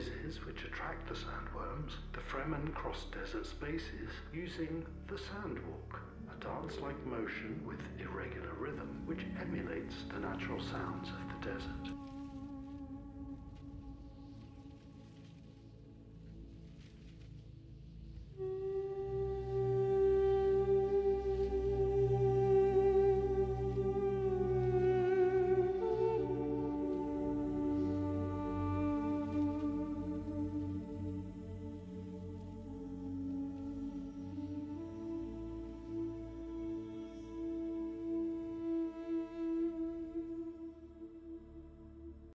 noises which attract the sandworms, the Fremen cross desert spaces using the sandwalk, a dance-like motion with irregular rhythm which emulates the natural sounds of the desert.